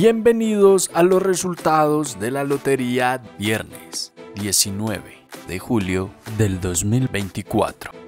Bienvenidos a los resultados de la lotería viernes 19 de julio del 2024.